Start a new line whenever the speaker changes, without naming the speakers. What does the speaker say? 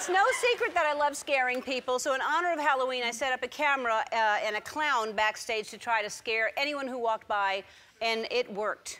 it's no secret that I love scaring people. So, in honor of Halloween, I set up a camera uh, and a clown backstage to try to scare anyone who walked by, and it worked.